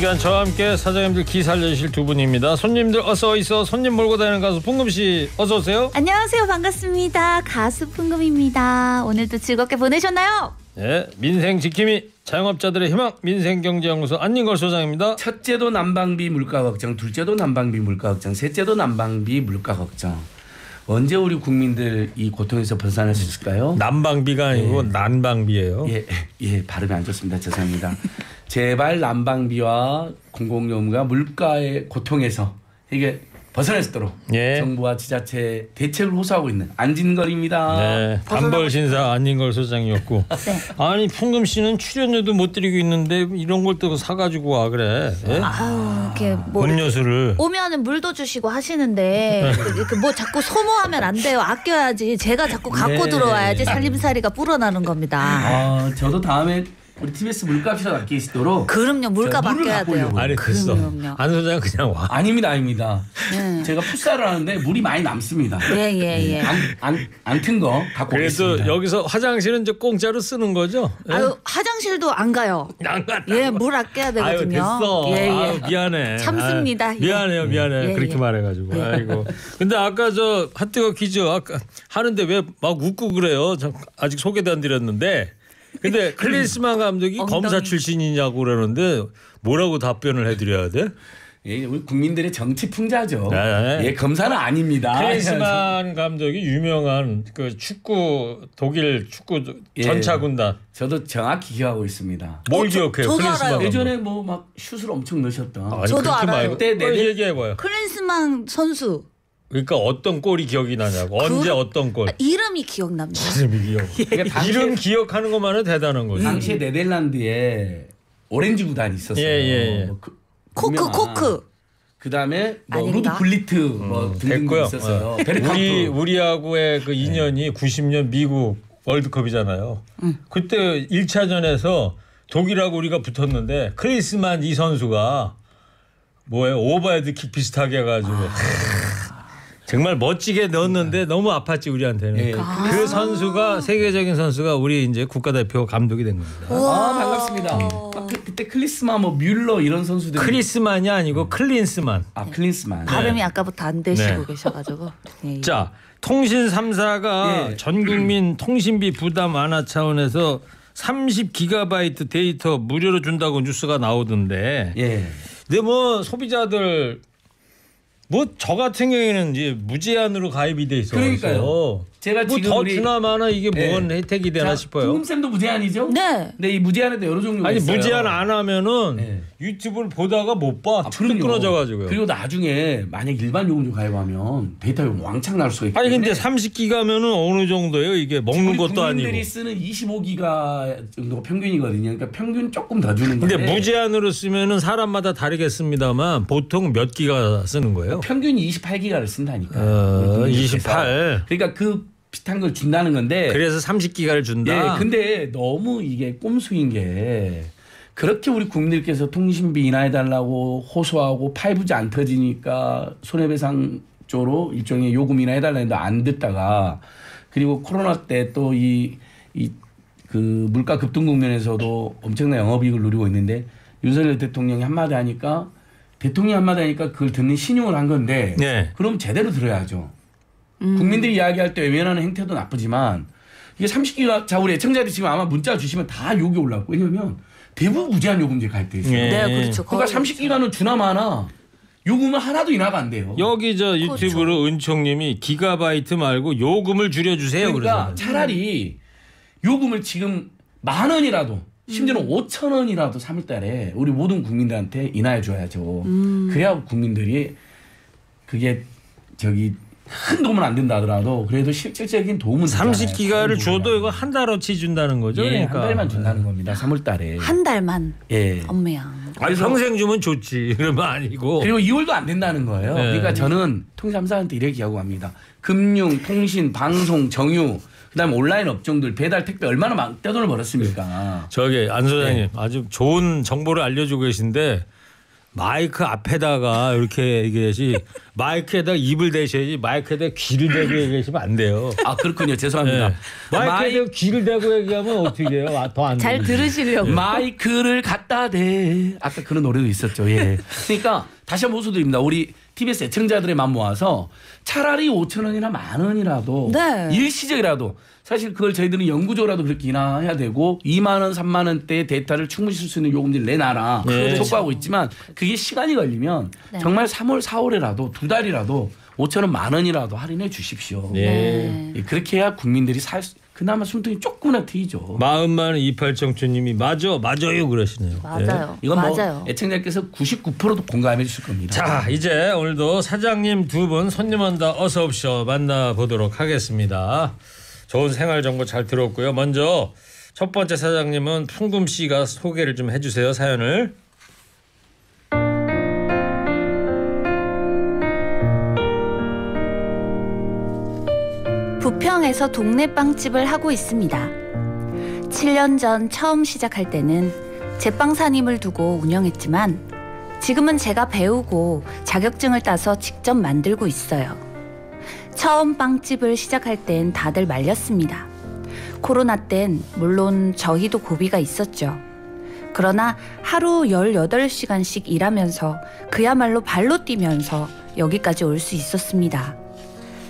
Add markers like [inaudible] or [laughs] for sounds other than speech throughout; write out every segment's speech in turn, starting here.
시간 저와 함께 사장님들 기 살려주실 두 분입니다. 손님들 어서 있어 손님 몰고 다니는 가수 풍금 씨 어서 오세요. 안녕하세요. 반갑습니다. 가수 풍금입니다. 오늘도 즐겁게 보내셨나요? 네, 민생 지킴이 자영업자들의 희망 민생경제연구소 안닝걸 소장입니다. 첫째도 난방비 물가 걱정, 둘째도 난방비 물가 걱정, 셋째도 난방비 물가 걱정. 언제 우리 국민들 이 고통에서 벗어날 수 있을까요? 난방비가 아니고 난방비예요. 예, 예, 발음이 안 좋습니다. 죄송합니다. 제발 난방비와 공공요금과 물가의 고통에서 이게 벗어날 수 있도록 예. 정부와 지자체 대책을 호소하고 있는 안진걸입니다. 네, 단벌 신사 안닝걸 소장이었고 [laughs] 네. 아니 풍금 씨는 출연료도 못 드리고 있는데 이런 걸 또 사가지고 와 그래. 예? 아유, 이렇게 뭐 음료수를 오면은 물도 주시고 하시는데 이렇게 뭐 자꾸 소모하면 안 돼요. 아껴야지. 제가 자꾸 갖고 네. 들어와야지 살림살이가 불어나는 겁니다. 아, 저도 다음에 우리 TBS 물값이라도 아낄 수 있도록 그럼요. 물값 아껴야 돼요. 아니 됐어. 그럼요. 안 소장 그냥 와. 아닙니다, 아닙니다. 네. 제가 풋살을 하는데 물이 많이 남습니다. 예, 예, 예. 안안튼 거 갖고 그래서 오겠습니다. 여기서 화장실은 이제 공짜로 쓰는 거죠? 예? 아유, 화장실도 안 가요. 안 갔다. 예, 물 아껴야 되거든요. 아유 됐어. 예, 예. 아유, 미안해. 참습니다. 아유, 미안해요, 미안해. 예, 그렇게 예. 말해가지고. 아이고. 근데 아까 저 하트가 퀴즈 아까 하는데 왜 막 웃고 그래요? 저 아직 소개도 안 드렸는데. 근데 클리스만 감독이 엉덩이. 검사 출신이냐고 그러는데 뭐라고 답변을 해드려야 돼? 예, 우리 국민들의 정치 풍자죠. 네. 예, 검사는 아닙니다. 클리스만 [laughs] 감독이 유명한 그 축구 독일 축구 예. 전차 군단 저도 정확히 기억하고 있습니다. 뭘 어, 저- 기억해요? 저도 클리스만 알아요. 감독. 예전에 뭐 막 슛을 엄청 넣으셨던. 아니, 저도 알아요. 그때 빨리 내내- 얘기해봐요. 클린스만 선수 그러니까 어떤 골이 기억이 나냐고 언제 어떤 골 아, 이름이 기억납니다. 이름이 기억 당시에- 이름 기억하는 것만은 대단한 거지 당시에 네덜란드에 오렌지 군단이 있었어요. 예, 예, 예. 뭐 그- 코크. 코크. 그다음에 뭐? 루드 굴리트 뭐 등등 됐고요 있었어요. 어. 베르캄프. 우리 우리하고의 그 인연이 94년 미국 월드컵이잖아요 그때 1차전에서 독일하고 우리가 붙었는데 클린스만 이 선수가 뭐예요 오버헤드 킥 비슷하게 해가지고 정말 멋지게 넣었는데 너무 아팠지 우리한테는 예. 그 선수가 세계적인 선수가 우리 이제 국가대표 감독이 된 겁니다. 아 반갑습니다. 아, 그, 그때 클리스만 뭐 뮬러 이런 선수들. 크리스만이 아니고 클린스만. 아 클린스만. 발음이 아까부터 안 되시고 네. 계셔가지고. 예, [laughs] 예. 자 통신 3사가 예. 전 국민 통신비 부담 완화 차원에서 30기가바이트 데이터 무료로 준다고 뉴스가 나오던데. 예. 근데 뭐 소비자들 뭐 저 같은 경우에는 이제 무제한으로 가입이 돼 있어서 그러니까요. 제가 지금 뭐더 우리- 주나 마나 이게 예. 뭔 혜택이 되나 싶어요. 풍금쌤도 무제한이죠? 네. 근데 이 무제한에도 여러 종류가 아니 있어요. 무제한 안 하면은 네. 유튜브를 보다가 못 봐. 아, 툭 그럼요. 끊어져가지고요. 그리고 나중에 만약 일반 요금제 가입하면 데이터 요금 왕창 날 수가 있기 아니 근데 30기가면은 어느 정도예요? 이게 먹는 우리 것도 아니고. 국민들이 쓰는 25기가 정도가 평균이거든요. 그러니까 평균 조금 더 주는 근데 건데 무제한으로 쓰면은 사람마다 다르겠습니다만 보통 몇 기가 쓰는 거예요? 평균 28기가를 쓴다니까. 어, 28. 그러니까 그 비슷한 걸 준다는 건데 그래서 30기가를 준다. 예, 근데 너무 이게 꼼수인 게 그렇게 우리 국민들께서 통신비 인하해달라고 호소하고 5G 안 터지니까 손해배상 쪽으로 일종의 요금 인하해달라는데 안 듣다가 그리고 코로나 때 또 이 이 그 물가 급등 국면에서도 엄청난 영업이익을 누리고 있는데 윤석열 대통령이 한마디 하니까 대통령이 한마디 하니까 그걸 듣는 신용을 한 건데 네. 그럼 제대로 들어야죠. 국민들이 이야기할 때 외면하는 행태도 나쁘지만 이게 30기가 자 우리 애청자들이 지금 아마 문자 주시면 다 욕이 올라고 왜냐면 대부분 무제한 요금제 가입돼 있어요. 예. 네, 그렇죠. 그러니까 거의 30기가는 주나 마나 요금은 하나도 인하가 안 돼요. 여기 저 유튜브로 은총님이 기가바이트 말고 요금을 줄여주세요. 그러니까 그러잖아요. 차라리 요금을 지금 만 원이라도 심지어는 5천 원이라도 3일달에 우리 모든 국민들한테 인하해 줘야죠. 그래야 국민들이 그게 저기 큰 도움은 안 된다 하더라도 그래도 실질적인 도움은 되잖아요. 30기가를 사람 줘도 이거 한 달어치 준다는 거죠. 예, 그러니까. 한 달만 준다는 겁니다. 3월 달에. 한 달만. 예. 엄매야. 아니 평생 주면 좋지. [laughs] 그러면 아니고. 그리고 2월도 안 된다는 거예요. 네. 그러니까 저는 통삼사한테 이렇게 이야기하고 합니다. 금융, 통신, 방송, 정유, 그다음에 온라인 업종들 배달, 택배 얼마나 막 떼돈을 벌었습니까? 저기 안 소장님 네. 아주 좋은 정보를 알려주고 계신데 마이크 앞에다가 이렇게 얘기하지 마이크에다 입을 대셔야지 마이크에다 귀를 대고 얘기하시면 안 돼요. 아 그렇군요. 죄송합니다. 네. 마이크에다 마이, 귀를 대고 얘기하면 어떻게 해요? 아, 더 안 잘 들으시려고. 마이크를 갖다 대. 아까 그런 노래도 있었죠. 예. 그러니까 다시 한번 호소드립니다. 우리 TBS 애청자들의 맘 모아서 차라리 5천 원이나 만 원이라도 네. 일시적이라도 사실 그걸 저희들은 영구적으로라도 그렇게 인하해야 되고 2만 원, 3만 원대 데이터를 충분히 쓸 수 있는 요금제를 내놔라 네. 촉구하고 있지만 그게 시간이 걸리면 네. 정말 3월, 4월에라도 두 달이라도 5천 원, 만 원이라도 할인해 주십시오. 네. 예, 그렇게 해야 국민들이 살 수, 그나마 숨통이 조금이나 트이죠. 마음만 이팔청춘님이 맞아 맞아요 그러시네요. 예. 맞아요. 이건 맞아요. 뭐 애청자께서 99%도 공감해 주실 겁니다. 자 이제 오늘도 사장님 두 분 손님한다 어서 오십시오 만나보도록 하겠습니다. 좋은 생활 정보 잘 들었고요. 먼저 첫 번째 사장님은 풍금 씨가 소개를 좀 해주세요 사연을. 부평에서 동네 빵집을 하고 있습니다. 7년 전 처음 시작할 때는 제빵 사님을 두고 운영했지만 지금은 제가 배우고 자격증을 따서 직접 만들고 있어요. 처음 빵집을 시작할 땐 다들 말렸습니다. 코로나 땐 물론 저희도 고비가 있었죠. 그러나 하루 18시간씩 일하면서 그야말로 발로 뛰면서 여기까지 올 수 있었습니다.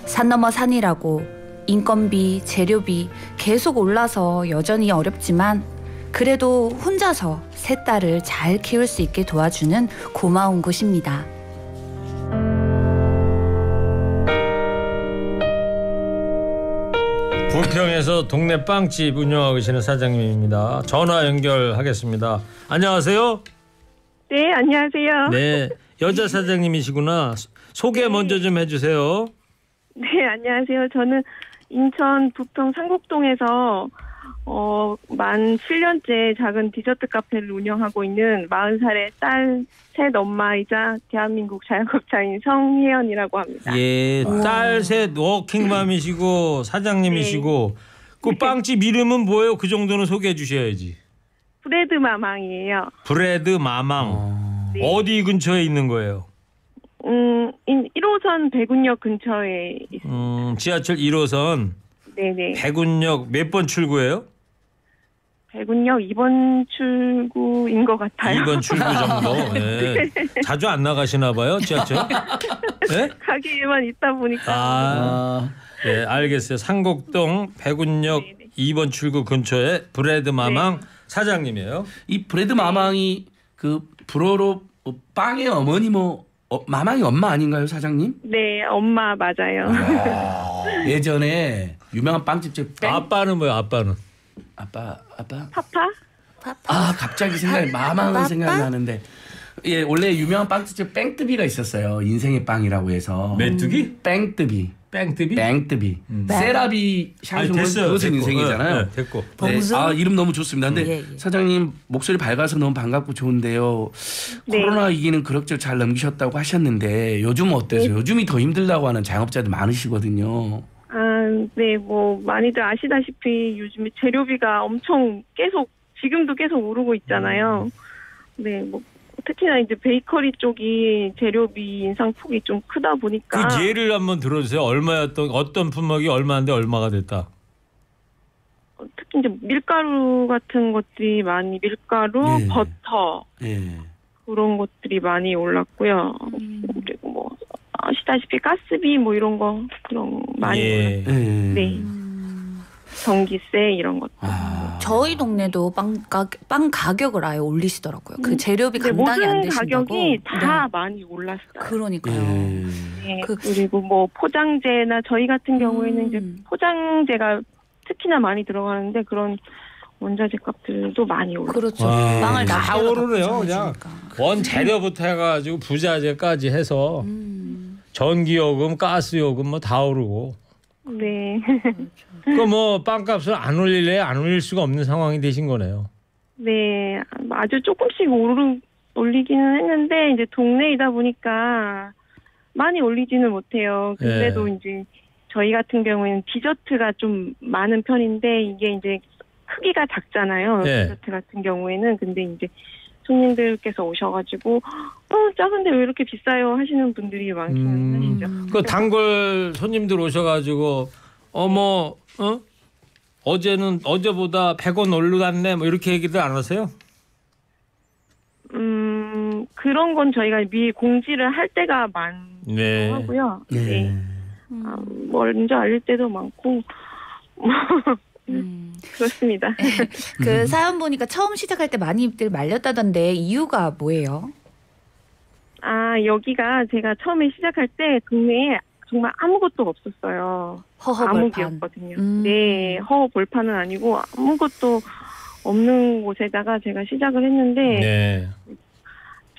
산 넘어 산이라고 인건비, 재료비 계속 올라서 여전히 어렵지만 그래도 혼자서 세 딸을 잘 키울 수 있게 도와주는 고마운 곳입니다. 부평에서 동네 빵집 운영하고 계시는 사장님입니다. 전화 연결하겠습니다. 안녕하세요. 네, 안녕하세요. 네 여자 사장님이시구나. 소개 먼저 좀 해주세요. 네, 안녕하세요. 저는 인천 부평 상곡동에서 어, 만 7년째 작은 디저트 카페를 운영하고 있는 40살의 딸 셋 엄마이자 대한민국 자영업자인 성혜연이라고 합니다. 예, 딸 셋 워킹맘이시고 사장님이시고 그 빵집 이름은 뭐예요? 그 정도는 소개해 주셔야지. 브레드 마망이에요. 브레드 마망. 어, 네. 어디 근처에 있는 거예요? 음, 1호선 백운역 근처에 있- 음, 지하철 1호선 네네. 백운역 몇 번 출구예요? 백운역 2번 출구인 것 같아요. 2번 출구 정도. [laughs] 예. 자주 안 나가시나 봐요, 지하철? [laughs] 예? 가게에만 있다 보니까. 아, 아, 예, 알겠어요. 산곡동 백운역 네네. 2번 출구 근처에 브레드 마망 사장님이에요. 이 브레드 마망이 그 불어로 어, 빵의 어머니 뭐 어, 마망이 엄마 아닌가요, 사장님? 네, 엄마 맞아요. 예전에 유명한 빵집 저 뺑. 아빠는 뭐예요? 아빠는? 아빠 아빠 파파? 아 갑자기 생각 아빠? 생각나는데 예 원래 유명한 빵집 뺑뜨비가 있었어요 인생의 빵이라고 해서 메뚜기? 뺑뜨비 뺑뜨비? 뺑뜨비 세라비 아니, 샹송은 됐어요. 그것은. 인생이잖아요. 네, 네, 됐고. 네? 아 이름 너무 좋습니다. 근데 예, 예. 사장님 목소리 밝아서 너무 반갑고 좋은데요. 네. 코로나 위기는 그럭저럭 잘 넘기셨다고 하셨는데 요즘 어때서요? 요즘이 더 힘들다고 하는 자영업자들 많으시거든요. 아, 네, 뭐 많이들 아시다시피 요즘에 재료비가 엄청 계속 지금도 계속 오르고 있잖아요. 네, 뭐 특히나 이제 베이커리 쪽이 재료비 인상 폭이 좀 크다 보니까 그 예를 한번 들어주세요. 얼마였던 어떤 품목이 얼마인데 얼마가 됐다. 어, 특히 이제 밀가루 같은 것들이 많이 밀가루, 네. 버터 예. 그런 것들이 많이 올랐고요. 뭐 아시다시피 가스비 뭐 이런 거 그런 많이 예. 예. 네. 전기세 이런 것. 아. 저희 동네도 빵, 가, 빵 가격을 아예 올리시더라고요. 그 재료비 근데 감당이 안 모든 되신다고. 가격이 다 네. 많이 올랐어요. 그러니까요. 예. 네, 그- 그리고 뭐 포장재나 저희 같은 경우에는 이제 음. 포장재가 특히나 많이 들어가는데 그런 원자재 값들도 많이 올랐어요. 그렇죠. 와. 빵을 다 오르네요, 포장해주니까. 원 재료부터 해가지고 부자재까지 해서 음. 전기요금, 가스요금 뭐 다 오르고. 네. 그 뭐 빵값을 안 올릴래 안 올릴 수가 없는 상황이 되신 거네요. 네, 아주 조금씩 오르, 올리기는 했는데, 이제 동네이다 보니까 많이 올리지는 못해요. 근데도 예. 이제 저희 같은 경우에는 디저트가 좀 많은 편인데, 이게 이제 크기가 작잖아요. 예. 디저트 같은 경우에는. 근데 이제 손님들께서 오셔가지고 어 작은데 왜 이렇게 비싸요 하시는 분들이 많기는 음. 하시죠. 그 단골 손님들 오셔가지고 어머 어 어제는 어제보다 100원 올라갔네 뭐 이렇게 얘기들 안 하세요? 음 그런 건 저희가 미리 공지를 할 때가 많고 네. 하고요. 네. 네. 아, 먼저 알릴 때도 많고 [laughs] 음. 그렇습니다. [laughs] 그 사연 보니까 처음 시작할 때 많이들 말렸다던데 이유가 뭐예요? 아 여기가 제가 처음에 시작할 때 동네에 정말 아무것도 없었어요. 허허벌판. 암흑이었거든요. 음. 네, 허 볼판은 아니고 아무것도 없는 곳에다가 제가 시작을 했는데 네.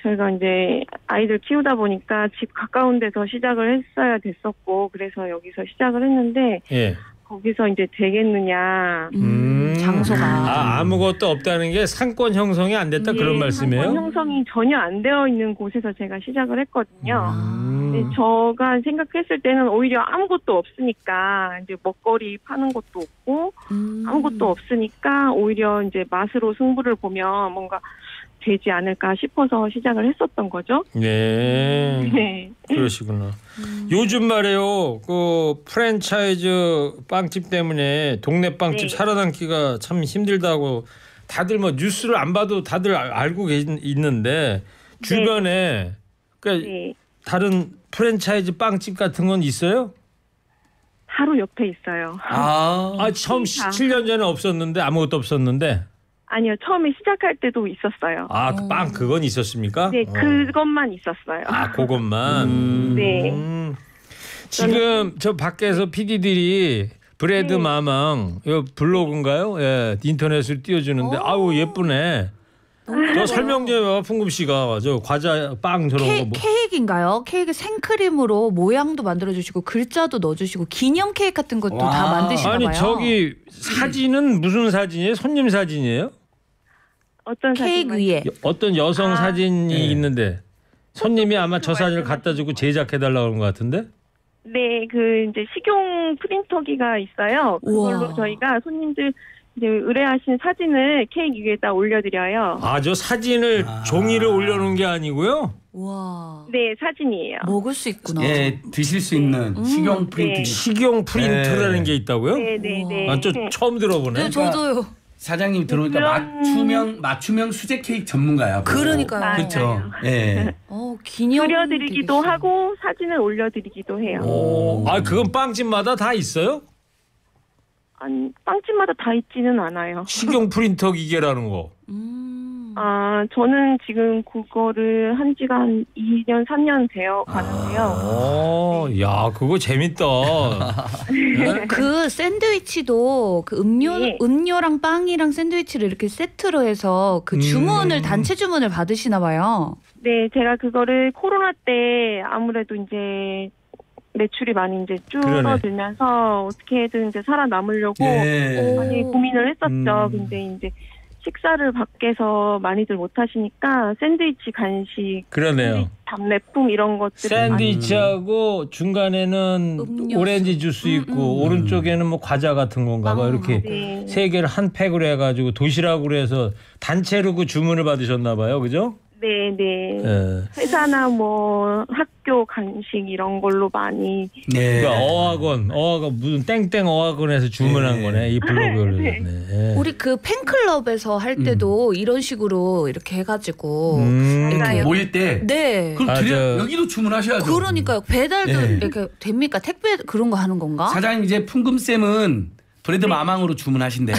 저희가 이제 아이들 키우다 보니까 집 가까운 데서 시작을 했어야 됐었고 그래서 여기서 시작을 했는데 예. 거기서 이제 되겠느냐. 음, 장소가. 아 아무것도 없다는 게 상권 형성이 안 됐다 그런 예, 말씀이에요? 상권 형성이 전혀 안 되어 있는 곳에서 제가 시작을 했거든요. 음. 네, 저가 생각했을 때는 오히려 아무것도 없으니까 이제 먹거리 파는 것도 없고 음. 아무것도 없으니까 오히려 이제 맛으로 승부를 보면 뭔가 되지 않을까 싶어서 시작을 했었던 거죠. 네. 네. 그러시구나. 요즘 말이에요. 그 프랜차이즈 빵집 때문에 동네 빵집 네. 살아남기가 참 힘들다고 다들 뭐 뉴스를 안 봐도 다들 알- 알고 계신 있는데 주변에 그러니까 네. 다른 프랜차이즈 빵집 같은 건 있어요? 바로 옆에 있어요. 아, [laughs] 아 처음 진짜. 7년 전에 없었는데 아무것도 없었는데 아니요, 처음에 시작할 때도 있었어요. 아 그 빵 그건 있었습니까? 네, 어. 그것만 있었어요. 아 그것만. 음. 네. 음. 지금 저 밖에서 PD들이 브레드 네. 마망 이 블로그인가요? 예, 인터넷을 띄워주는데 아우 예쁘네. 저 설명 좀 해봐 풍금 씨가 저 과자 빵 저런 케, 거 뭐. 케이크인가요? 케이크 생크림으로 모양도 만들어주시고 글자도 넣어주시고 기념 케이크 같은 것도 와. 다 만드시나 아니 봐요. 저기 사진은 무슨 사진이에요? 손님 사진이에요? 어떤 케이크 위에 어떤 여성 아. 사진이 네. 있는데 손님이 아마 저 사진을 갖다 주고 제작해 달라고 그런 것 같은데. 네, 그 이제 식용 프린터기가 있어요. 그걸로 우와. 저희가 손님들 이제 의뢰하신 사진을 케이크 위에다 올려드려요. 아 저 사진을 아. 종이를 올려놓은 게 아니고요? 와 네, 사진이에요. 먹을 수 있구나. 예, 드실 수 있는 음. 식용 프린트. 네. 식용 프린트라는 네. 게 있다고요? 네, 네, 네. 아, 저 처음 들어보네. 네, 저도요. 사장님 들어오니까 맞춤형 맞춤형 수제 케이크 전문가야. 그러니까요. 맞아요. 그렇죠. 예. 어 기념 그려드리기도 하고 사진을 올려드리기도 해요. 오, 아 그건 빵집마다 다 있어요? 아니, 빵집마다 다 있지는 않아요. 식용 프린터 기계라는 거. 음. 아, 저는 지금 그거를 한 지가 한 2년, 3년 되어 가는데요. 어, 야 그거 재밌다. 네? [laughs] 그 샌드위치도 그 음료 네. 음료랑 빵이랑 샌드위치를 이렇게 세트로 해서 그 주문을 음. 단체 주문을 받으시나 봐요. 네, 제가 그거를 코로나 때 아무래도 이제 매출이 많이 이제 줄어들면서 어떻게든 이제 살아남으려고 예. 많이 고민을 했었죠. 음. 근데 이제 식사를 밖에서 많이들 못 하시니까 샌드위치 간식, 그러네요. 답례품 이런 많이 샌드위치하고 중간에는 음료수. 오렌지 주스 있고 음. 오른쪽에는 뭐 과자 같은 건가 봐 빵. 이렇게 네. 세 개를 한 팩으로 해가지고 도시락으로 해서 단체로 그 주문을 받으셨나 봐요, 그죠? 네, 네. 예. 회사나 뭐 학교 간식 이런 걸로 많이 네. 그러니까 어학원, 어학원 무슨 땡땡 어학원에서 주문한 네. 거네 이 블로그를. 네. 네. 우리 그 팬클럽에서 할 때도 이런 식으로 이렇게 해가지고 음. 이렇게 맞아요. 모일 때 네. 그럼 아, 드려 저- 여기도 주문하셔야죠. 그러니까요. 배달도 네. 이렇게 됩니까? 택배 그런 거 하는 건가? 사장님 이제 풍금 쌤은 브레드 마망으로 주문하신대요.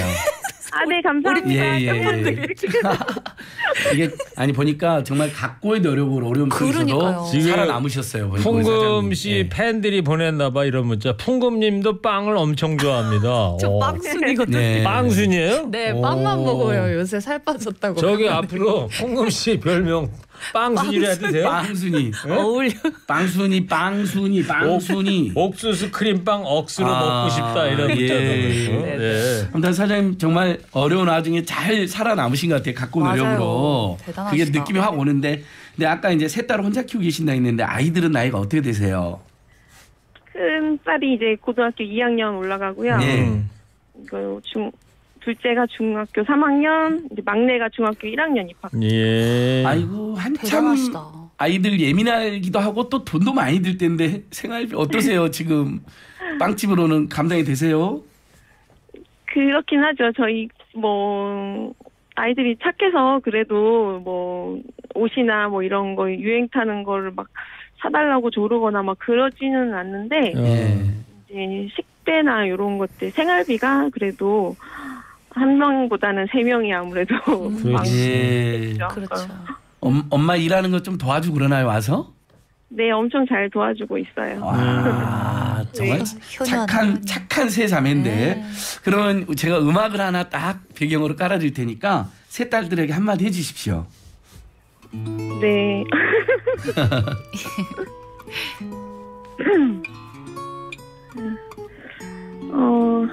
아, 네, 감사합니다. 예, 예. [laughs] 이게 아니 보니까 정말 각고의 노력으로 어려움 그러니까요. 속에서도 살아남으셨어요. 풍금. 씨 예. 팬들이 보냈나 봐 이런 문자. 풍금님도 빵을 엄청 좋아합니다. [laughs] 저 어. 빵순이거든요. 네. 네. 빵순이에요? 빵만 오. 먹어요. 요새 살 빠졌다고. 저기 앞으로 [laughs] 풍금 씨 별명 빵순이라 해도 돼요? 빵순이, 어울려. 빵순이, 빵순이, 빵순이. 옥수수 크림빵 억수로 아, 먹고 싶다 이런 예. 문자도 네, 보내고. 예. 아무튼 사장님 정말 어려운 와중에 잘 살아남으신 것 같아요. 각고 맞아요. 노력으로. 대단하시다. 그게 느낌이 확 오는데. 근데 아까 이제 셋 딸을 혼자 키우고 계신다 했는데 아이들은 나이가 어떻게 되세요? 큰 딸이 이제 고등학교 2학년 올라가고요. 네. 음. 이거 중 둘째가 중학교 3학년, 이제 막내가 중학교 1학년 입학. 예. 아이고 한참 대단하시다. 아이들 예민하기도 하고 또 돈도 많이 들 텐데 생활비 어떠세요 [laughs] 지금 빵집으로는 감당이 되세요? 그렇긴 하죠. 저희 뭐 아이들이 착해서 그래도 뭐 옷이나 뭐 이런 거 유행 타는 거를 막 사달라고 조르거나 막 그러지는 않는데 어. 예. 이제 식대나 이런 것들 생활비가 그래도 한 명보다는 세 명이 아무래도 음. [laughs] 많- 예. 그렇죠. 그렇죠. 엄, 엄마 일하는 거 좀 도와주고 그러나요 와서? 네, 엄청 잘 도와주고 있어요. 와 정말 네. 착한. 착한 세 자매인데 네. 그러면 제가 음악을 하나 딱 배경으로 깔아드릴 테니까 세 딸들에게 한마디 해주십시오. 네. [laughs] [laughs] 어,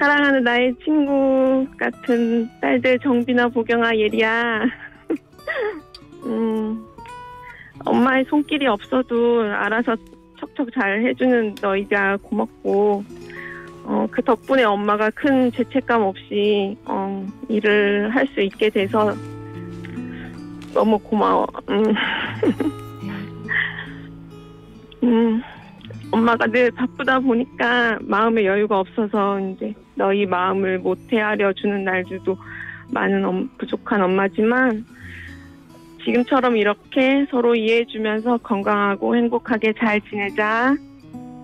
사랑하는 나의 친구 같은 딸들 정빈아, 보경아, 예리야. [laughs] 음, 엄마의 손길이 없어도 알아서 척척 잘 해주는 너희가 고맙고, 어, 그 덕분에 엄마가 큰 죄책감 없이, 어, 일을 할 수 있게 돼서 너무 고마워. 음. [laughs] 음, 엄마가 늘 바쁘다 보니까 마음의 여유가 없어서 이제 너희 마음을 못 헤아려 주는 날들도 많은 엄- 부족한 엄마지만 지금처럼 이렇게 서로 이해해주면서 건강하고 행복하게 잘 지내자.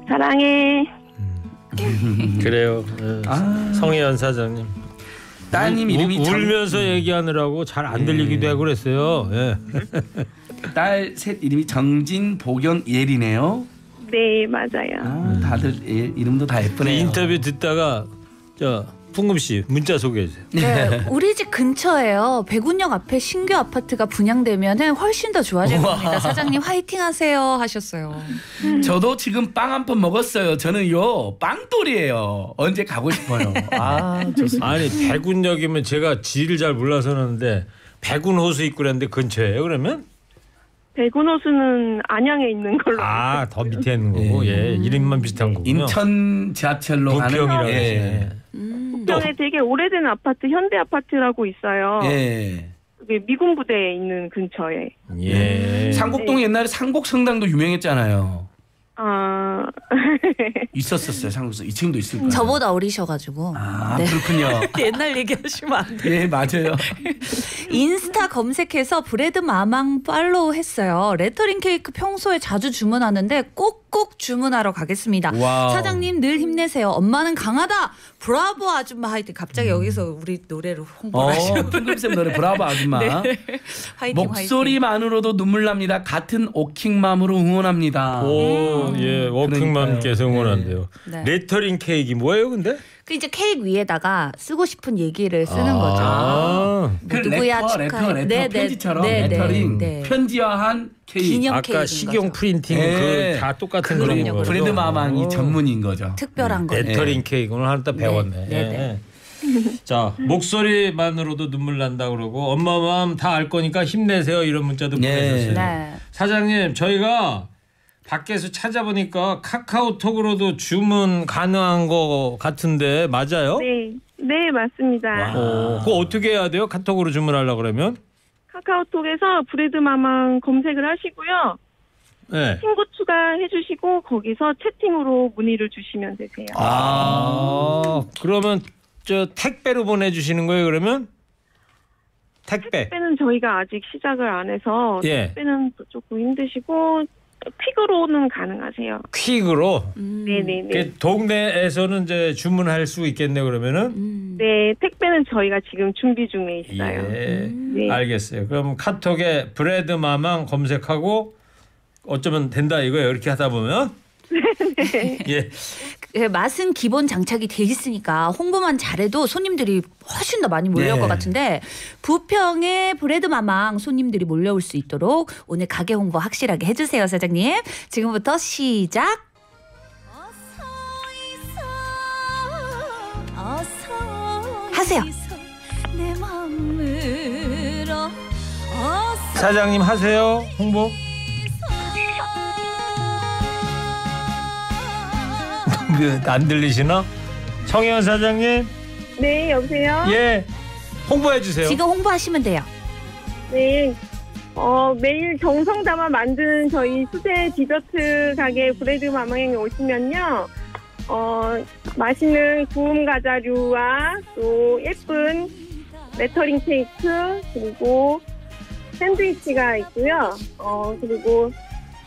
사랑해. 그래요. 예. 아, 성혜연 사장님. 따님 우- 이름이 정- 울면서 얘기하느라고 잘 안 들리기도 예. 하고 그랬어요. 예. 딸셋 이름이 정진, 보경, 예리네요. 네, 맞아요. 아, 다들 예, 이름도 다 예쁘네요. 인터뷰 듣다가 저 풍금 씨 문자 소개해 주세요. 네, 우리 집 근처에요. 백운역 앞에 신규 아파트가 분양되면은 훨씬 더 좋아질 겁니다. 사장님 화이팅 하세요 하셨어요. 저도 지금 빵 한 판 먹었어요. 저는요 빵돌이에요. 언제 가고 싶어요. 아 좋습니다. 아니 백운역이면 제가 지를 잘 몰라서 그러는데 백운 호수 있고 그랬는데 근처에요 그러면? 백운호수는 안양에 있는 걸로. 아 더 밑에 있는 거고 예, 이름만 비슷한 거군요. 인천 지하철로 부평이라고 하시네. 음. 부평에 되게 오래된 아파트, 현대 아파트라고 있어요. 예. 그게 미군 부대에 있는 근처에. 예. 상곡동 옛날에 상곡 성당도 유명했잖아요. 아, [laughs] 있었었어요. 상곡성 2층도 있을 거예요. 저보다 어리셔가지고. 아 네. 그렇군요. [laughs] 옛날 얘기하시면 안 돼. 예 맞아요. [laughs] 인스타 검색해서 브레드 마망 팔로우 했어요. 레터링 케이크 평소에 자주 주문하는데 꼭꼭 주문하러 가겠습니다. 와우. 사장님 늘 힘내세요. 엄마는 강하다. 브라보 아줌마 하여튼 갑자기 여기서 우리 노래로 홍보를 어 하시고 풍금쌤 노래 브라보 아줌마. [laughs] 네. 화이팅 목소리만으로도 눈물 납니다. 같은 워킹맘으로 응원합니다. 오, 예, 워킹맘께서. 응원한대요. 네. 레터링 케이크 뭐예요, 근데? 그 이제 케이크 위에다가 쓰고 싶은 얘기를 쓰는 거죠. 아, 그뭐 누구야 letter, 축하해. letter 네, 네. 편지처럼 네, 네, 레터링 네. 편지화한 케이크. 기념 아까 케이크인 식용 거죠. 프린팅 예. 그다 똑같은 그런 거. 브레드 마망이 어. 전문인 거죠. 특별한 거. 레터링 케이크 오늘 하나 딱 배웠네. 네, 네, 예. 자 목소리만으로도 눈물 난다 그러고 엄마 마음 다 알 거니까 힘내세요 이런 문자도 네. 네. 사장님 저희가 밖에서 찾아보니까 카카오톡으로도 주문 가능한 거 같은데 맞아요? 네. 네, 맞습니다. 어, 그거 어떻게 해야 돼요? 카톡으로 주문하려 그러면? 카카오톡에서 브레드 마망 검색을 하시고요. 네. 친구 추가해 주시고 거기서 채팅으로 문의를 주시면 되세요. 아, 그러면 저 택배로 보내주시는 거예요 그러면? 택배. 택배는 저희가 아직 시작을 안 해서 예. 택배는 또 조금 힘드시고 퀵으로는 가능하세요. 퀵으로. 음. 네네네. 그 동네에서는 이제 주문할 수 있겠네 그러면은. 음. 네, 택배는 저희가 지금 준비 중에 있어요. 예. 네. 알겠어요. 그럼 카톡에 브레드 마망 검색하고 어쩌면 된다 이거예요. 이렇게 하다 보면. [laughs] 예. 그 맛은 기본 장착이 돼 있으니까 홍보만 잘해도 손님들이 훨씬 더 많이 몰려올 네. 것 같은데 부평에 브레드 마망 손님들이 몰려올 수 있도록 오늘 가게 홍보 확실하게 해주세요 사장님. 지금부터 시작. 하세요. 사장님 하세요. 홍보. [laughs] 안 들리시나? 성현 사장님. 네, 여보세요? 예. 홍보해 주세요. 지금 홍보하시면 돼요. 네. 어, 매일 정성 담아 만드는 저희 수제 디저트 가게 브레드 마망에 오시면요. 어, 맛있는 구움 과자류와 또 예쁜 레터링 케이크 그리고 샌드위치가 있고요. 어, 그리고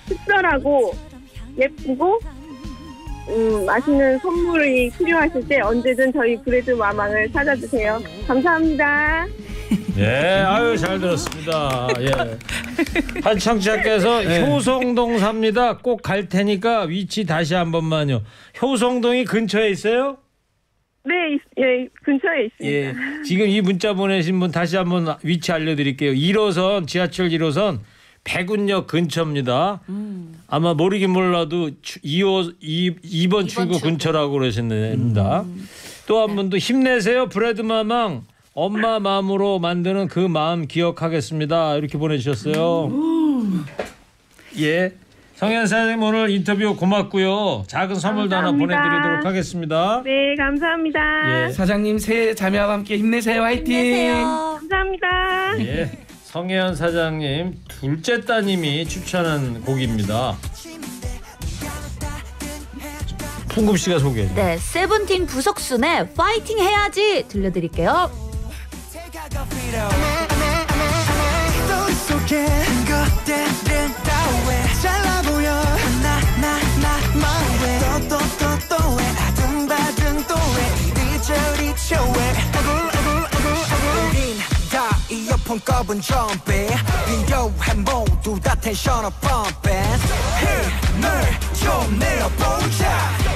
특별하고 예쁘고 음, 맛있는 선물이 필요하실 때 언제든 저희 브레드 마망을 찾아주세요. 감사합니다. 예, 아유 잘 들었습니다. 예. 한 청취자께서 네. 효성동 삽니다. 꼭 갈 테니까 위치 다시 한 번만요. 효성동이 근처에 있어요? 네, 있- 예, 근처에 있습니다. 예. 지금 이 문자 보내신 분 다시 한번 위치 알려드릴게요. 1호선 지하철 1호선 백운역 근처입니다. 아마 모르긴 몰라도 2호 2, 번 출구 출구. 근처라고 그러셨습니다. 또한 분도 힘내세요 브레드 마망 엄마 마음으로 만드는 그 마음 기억하겠습니다. 이렇게 보내주셨어요. 예. 성현 사장님 오늘 인터뷰 고맙고요. 작은 선물도 하나 감사합니다. 보내드리도록 하겠습니다. 네, 감사합니다. 예. 사장님 새해 자매와 함께 힘내세요. 화이팅. 안녕하세요. 감사합니다. 예. 성혜연 사장님 둘째 따님이 추천한 곡입니다. 풍급 씨가 소개해. 주세요. 네, 세븐틴 부석순의 파이팅 해야지 들려드릴게요. 폰 꼽은 좀비 빈교해 모두 다 텐션업 펌핑 힘을 좀 내어보자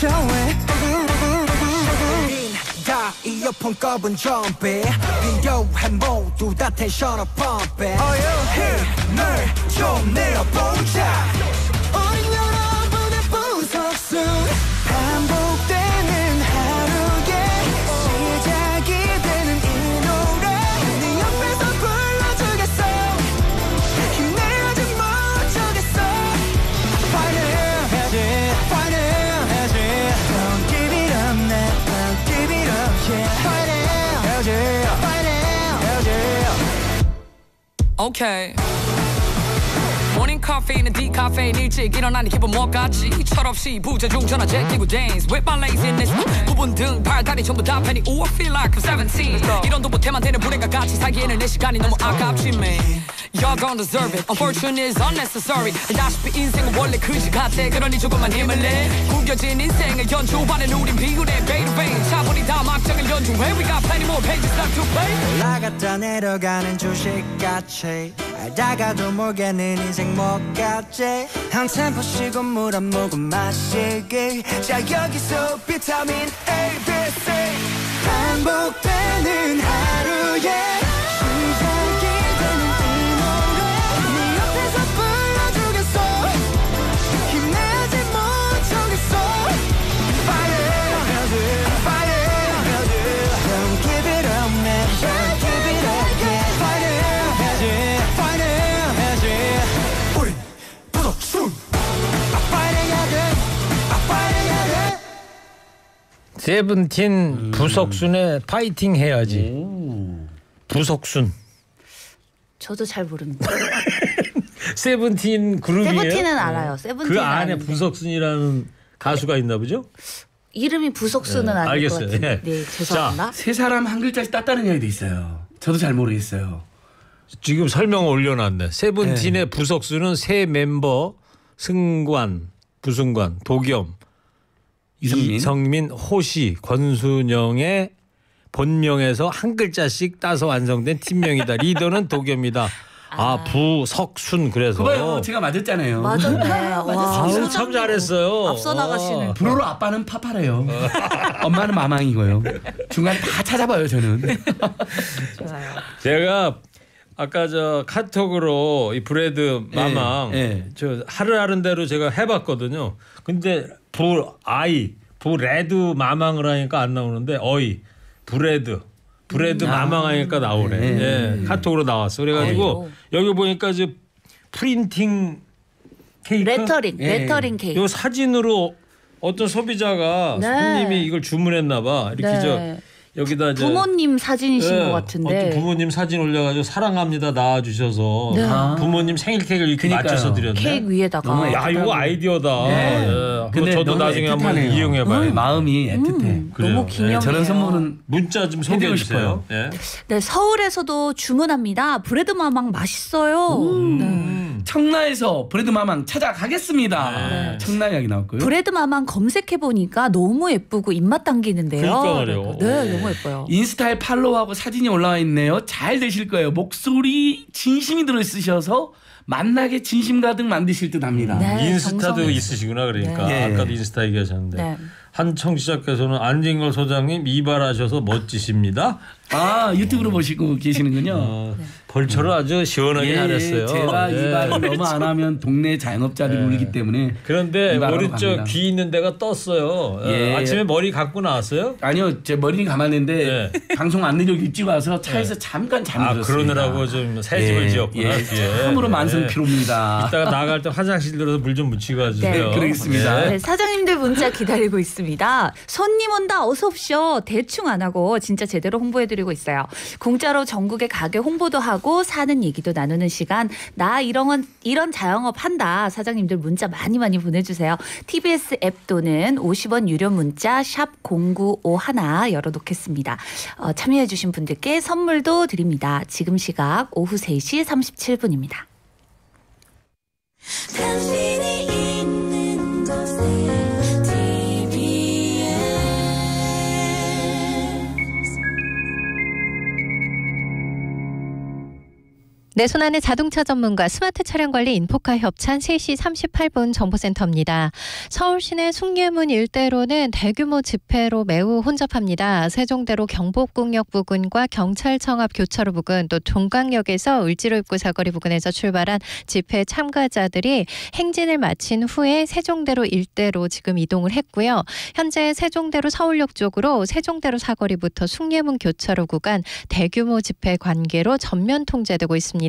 저왜 다 이어폰 꼽은 좀비 빈교해 모두 다 텐션업 펌핑 힘을 좀 내어보자 Okay. 모닝 카페인은 디카페인 일찍 일어나는 기분 뭐까지? 철없이 부재중 전화 제끼고 dance with my laziness 부분 등 팔다리 전부 다 팬이 Ooh I feel like I'm 17 이런도 못해만 되는 불행과 같이 살기에는 내 시간이 너무 아깝지 man Y'all gon' deserve it. Unfortunate is unnecessary. 알다시피 인생은 원래 그지 같아. 그러니 조금만 힘을 내. 구겨진 인생을 연주반엔 우린 비운의 베이르 베인 차분히 다 막장을 연주해 We got plenty more pages left to play. 올라갔다 내려가는 주식같이 알다가도 모르겠는 인생 뭐같지. 한 템포 쉬고 물 한 모금 마시기. 자 여기서 비타민 A, B, C. 반복되는 하루에 세븐틴 부석순의 파이팅 해야지. 부석순. 저도 잘 모릅니다. [laughs] 세븐틴 그룹이에요? 세븐틴은 알아요. 세븐틴 그 안에 아는데. 부석순이라는 가수가 있나 보죠? 이름이 부석순은 네, 아닐 알겠어요. 것 같은데. 예. 네, 죄송합니다. 세 사람 한 글자씩 땄다는 이야기도 있어요. 저도 잘 모르겠어요. 지금 설명 올려놨네. 세븐틴의 부석순은 새 멤버 승관, 부승관, 도겸, 이성민. 이성민, 호시, 권순영의 본명에서 한 글자씩 따서 완성된 팀명이다. 리더는 [laughs] 도겸이다. 아, 부, 석, 순 그래서. 그봐요 제가 맞았잖아요. 맞았네. 와, 아우, 참 소장님 잘했어요. 앞서 나가시는. 어. 불어로 아빠는 파파래요. [laughs] 엄마는 마망이고요. 중간에 다 찾아봐요 저는. 좋아요. 제가 아까 저 카톡으로 이 브레드 마망 예, 예. 저 하라는 대로 제가 해봤거든요. 근데 부 아이 부레드 마망을 하니까 안 나오는데 어이 브레드 브레드 마망 하니까 나오네. 예. 예. 카톡으로 나왔어. 그래가지고 여기 보니까 저 프린팅 케이크 레터링, 예. 레터링 케이크. 요 사진으로 어떤 소비자가 네. 손님이 이걸 주문했나 봐. 이렇게 네. 저 여기다 저 부모님 사진이신 예, 것 같은데. 부모님 사진 올려가지고 사랑합니다 낳아주셔서 네. 부모님 생일 케이크를 이렇게 그러니까요. 맞춰서 드렸네. 케이크 위에다가. 너무 야 이거 아이디어다. 네. 예. 근데 근데 저도 너무 나중에 한번 애틋하네요. 이용해봐요. 마음이 애틋해. 음, 그래요. 너무 기념이에요. 저런 선물은 문자 좀 소개해 해드리고 주세요. 예. 네, 서울에서도 주문합니다. 브레드 마망 맛있어요. 네. 청라에서 브레드 마망 찾아가겠습니다. 네. 청라 이야기 나왔고요. 브레드 마망 검색해 보니까 너무 예쁘고 입맛 당기는데요. 그러니까 말이에요. 네, 너무 예뻐요. 인스타에 팔로우하고 사진이 올라와 있네요. 잘 되실 거예요. 목소리 진심이 들어있으셔서 만나게 진심 가득 만드실 듯 합니다. 네, 인스타도 정성이 있으시구나 그러니까 네. 아까도 인스타 얘기하셨는데 네. 한 청취자께서는 안진걸 소장님 이발하셔서 멋지십니다. 아 유튜브로 보시고 계시는군요. 어, 벌초를 아주 시원하게 예, 잘했어요. 제가 예. 이발을 너무 안 하면 동네 자영업자들이 예. 울기 때문에 그런데 오른쪽. 귀 있는 데가 떴어요. 어, 예. 아침에 머리 감고 나왔어요? 아니요 제 머리는 감았는데 방송 안 내려 일찍 와서 차에서 잠깐 잠이 아. 그러느라고 좀 새 집을 예, 지었구나. 예. 참으로 예. 만성 피로입니다. 이따가 나갈 때 화장실 들어서 물 좀 묻히고 와주세요. 네, 그러겠습니다. 예. 네, 사장님들 문자 기다리고 있습니다. 손님 온다 어서 옵쇼. 대충 안 하고 진짜 제대로 홍보해드리고 있어요. 공짜로 전국의 가게 홍보도 하고 사는 얘기도 나누는 시간. 나 이런 건 이런 자영업 한다. 사장님들 문자 많이 많이 보내주세요. TBS 앱 또는 50원 유료 문자 샵 #0951 열어놓겠습니다. 어, 참여해주신 분들께 선물도 드립니다. 지금 시각 오후 3시 37분입니다. 내 손안의 자동차 전문가 스마트 차량 관리 인포카 협찬 3시 38분 정보센터입니다. 서울 시내 숭례문 일대로는 대규모 집회로 매우 혼잡합니다. 세종대로 경복궁역 부근과 경찰청 앞 교차로 부근 또 종강역에서 을지로 입구 사거리 부근에서 출발한 집회 참가자들이 행진을 마친 후에 세종대로 일대로 지금 이동을 했고요. 현재 세종대로 서울역 쪽으로 세종대로 사거리부터 숭례문 교차로 구간 대규모 집회 관계로 전면 통제되고 있습니다.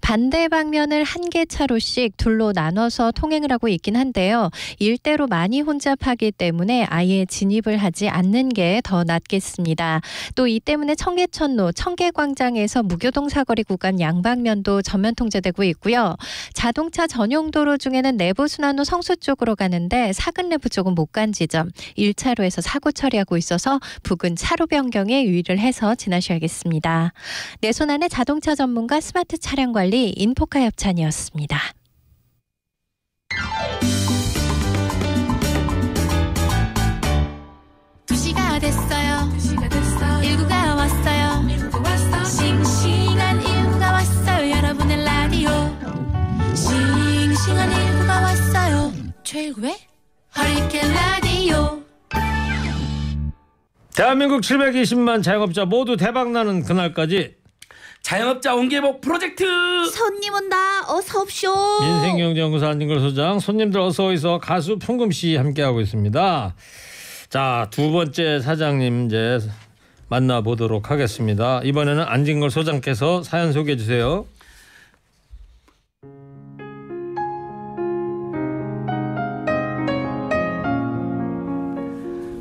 반대 방면을 한 개 차로씩 둘로 나눠서 통행을 하고 있긴 한데요. 일대로 많이 혼잡하기 때문에 아예 진입을 하지 않는 게 더 낫겠습니다. 또 이 때문에 청계천로, 청계광장에서 무교동 사거리 구간 양방면도 전면 통제되고 있고요. 자동차 전용 도로 중에는 내부 순환로 성수 쪽으로 가는데 사근내부 쪽은 못 간 지점 1차로에서 사고 처리하고 있어서 부근 차로 변경에 유의를 해서 지나셔야겠습니다. 내 손안의 자동차 전문가 스마트 차량 관리 인포카 협찬이었습니다. 2시가 됐어요. 19가 왔어요. 싱싱한 19가 왔어요 여러분의 라디오. 싱싱한 19가 왔어요. 최일구의 허리케인 라디오. 대한민국 720만 자영업자 모두 대박나는 그날까지 자영업자 온개복 프로젝트 손님 온다 어서 옵쇼. 민생경제연구소 안진걸 소장 손님들 어서 오이소 가수 풍금 씨 함께하고 있습니다. 자 두 번째 사장님 이제 만나보도록 하겠습니다. 이번에는 안진걸 소장께서 사연 소개해 주세요.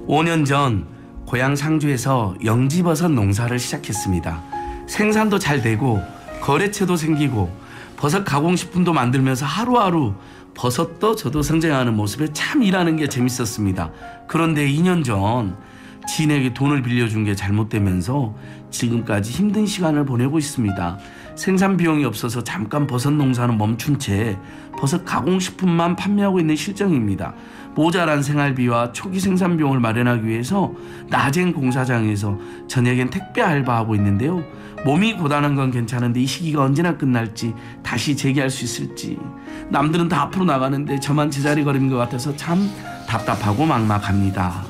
오년전 고향 상주에서 영지버섯 농사를 시작했습니다. 생산도 잘 되고 거래처도 생기고 버섯 가공식품도 만들면서 하루하루 버섯도 저도 성장하는 모습에 참 일하는 게 재밌었습니다. 그런데 2년 전 지인에게 돈을 빌려준 게 잘못되면서 지금까지 힘든 시간을 보내고 있습니다. 생산 비용이 없어서 잠깐 버섯 농사는 멈춘 채 버섯 가공식품만 판매하고 있는 실정입니다. 모자란 생활비와 초기 생산 비용을 마련하기 위해서 낮엔 공사장에서 저녁엔 택배 알바하고 있는데요. 몸이 고단한 건 괜찮은데 이 시기가 언제나 끝날지 다시 재기할 수 있을지 남들은 다 앞으로 나가는데 저만 제자리 걸음인 것 같아서 참 답답하고 막막합니다.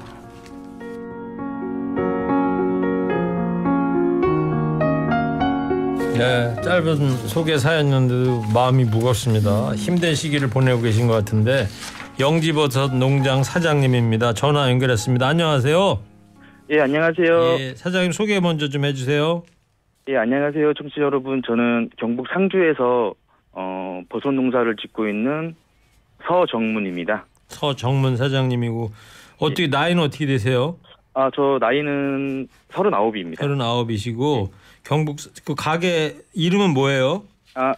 네, 짧은 소개 사연이었는데도 마음이 무겁습니다. 힘든 시기를 보내고 계신 것 같은데 영지버섯 농장 사장님입니다. 전화 연결했습니다. 안녕하세요. 예, 안녕하세요. 예, 예, 사장님 소개 먼저 좀 해주세요. 안녕하세요. 청취자 여러분. 저는 경북 상주에서 어, 버섯 농사를 짓고 있는 서정문입니다. 서정문 사장님이고 어떻게 나이는 어떻게 되세요? 아, 저 나이는 39입니다. 39이시고 경북 그 가게 이름은 뭐예요? 아,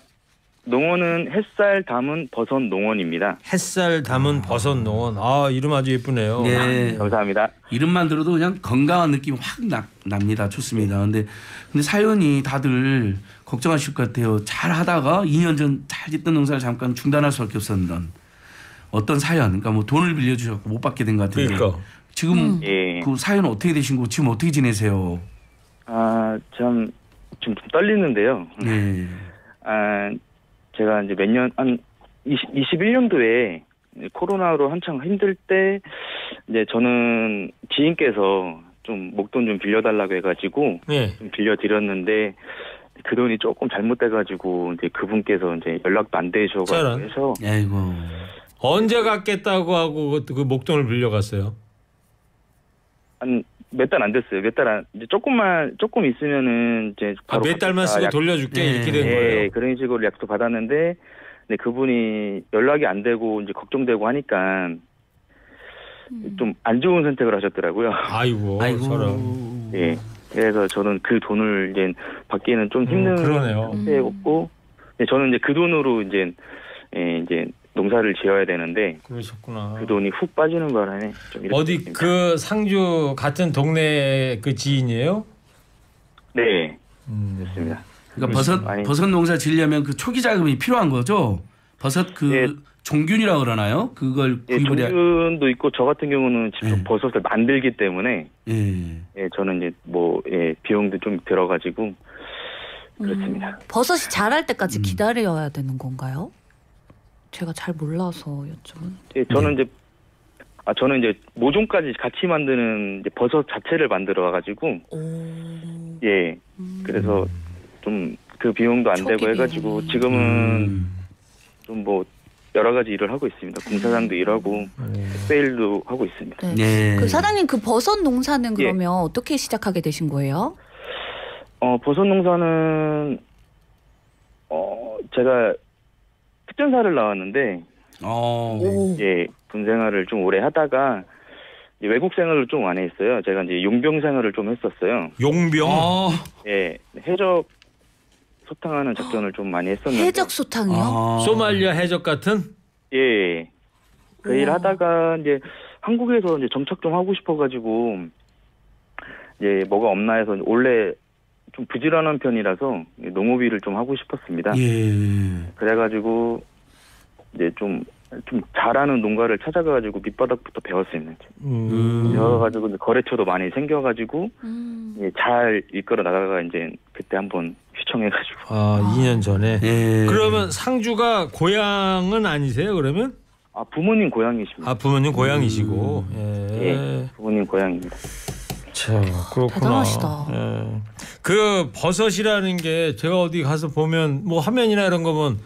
농원은 햇살 담은 버섯 농원입니다. 햇살 담은 버섯 농원. 아 이름 아주 예쁘네요. 네. 감사합니다. 이름만 들어도 그냥 건강한 느낌 확 나, 납니다. 좋습니다. 근데 근데 사연이 다들 걱정하실 것 같아요. 잘 하다가 2년 전 잘 짓던 농사를 잠깐 중단할 수밖에 없었던 어떤 사연. 그러니까 뭐 돈을 빌려주셨고 못 받게 된 것 같은데. 그러니까. 지금 예. 그 사연은 어떻게 되신 거고 지금 어떻게 지내세요? 아, 참, 좀, 좀 떨리는데요. 네. 아, 제가 이제 몇 년, 한 20, 21년도에 코로나로 한창 힘들 때, 이제 저는 지인께서 좀 목돈 좀 빌려달라고 해가지고, 네. 좀 빌려드렸는데, 그 돈이 조금 잘못돼가지고, 이제 그분께서 이제 연락도 안 되셔가지고. 해서, 아이고. 언제 갚겠다고 하고 그- 그 목돈을 빌려갔어요. 한 몇 달 안 됐어요. 몇 달 안, 이제 조금만, 조금 있으면은 이제 아, 바로 몇 달만. 쓰고 약- 돌려줄게 네. 이렇게 된 예, 거예요. 그런 식으로 약속 받았는데, 근데 그분이 연락이 안 되고 이제 걱정되고 하니까 좀안 좋은 선택을 하셨더라고요. 아이고, 아이고. 저런. 예. 그래서 저는 그 돈을 이제 받기에는 좀 힘든 음, 그러네요. 상태였고, 네, 저는 이제 그 돈으로 이제 예, 이제 농사를 지어야 되는데 그러셨구나. 그 돈이 훅 빠지는 바람에 좀 이렇게 어디 됐습니다. 그 상주 같은 동네 그 지인이에요? 네, 음. 됐습니다. 그러니까 버섯 아니. 버섯 농사 지려면 그 초기 자금이 필요한 거죠. 버섯 그 예. 종균이라 그러나요? 그걸 예, 구입을 해야. 종균도 있고 저 같은 경우는 직접 예. 버섯을 만들기 때문에 예. 예, 저는 이제 뭐 예, 비용도 좀 들어가지고 그렇습니다. 버섯이 자랄 때까지 음. 기다려야 되는 건가요? 제가 잘 몰라서 여쭤본. 예, 저는 네. 이제 아 저는 이제 모종까지 같이 만드는 이제 버섯 자체를 만들어 가지고 오. 예 그래서 좀 그 비용도 안 되고 해가지고. 지금은 음. 좀뭐 여러 가지 일을 하고 있습니다. 공사장도 일하고 세일도 하고 있습니다. 네. 네. 그 사장님 그 버섯 농사는 예. 그러면 어떻게 시작하게 되신 거예요? 어 버섯 농사는 어 제가 특전사를 나왔는데 어. 오. 예, 군 생활을 좀 오래 하다가 이제 외국 생활을 좀 많이 했어요. 제가 이제 용병 생활을 좀 했었어요. 용병. 어. 예, 해적 소탕하는 작전을 좀 많이 했었는데. 해적 소탕이요? 아. 소말리아 해적 같은? 예. 그일 우와. 하다가 이제 한국에서 이제 정착 좀 하고 싶어가지고 이제 뭐가 없나 해서 원래 좀 부지런한 편이라서 농업 일을 좀 하고 싶었습니다. 예. 그래가지고 이제 좀, 좀 잘하는 농가를 찾아가가지고 밑바닥부터 배웠습니다. 음. 배워가지고 거래처도 많이 생겨가지고 음. 예, 잘 이끌어 나가가 이제 그때 한번 휘청해가지고 아, 2년 전에. 예. 그러면 상주가 고향은 아니세요? 그러면? 아 부모님 고향이십니다. 아 부모님 고향이시고. 예, 예. 부모님 고향입니다. 자 그렇구나. 대단하시다. 예. 그 버섯이라는 게 제가 어디 가서 보면 뭐 화면이나 이런 거 보면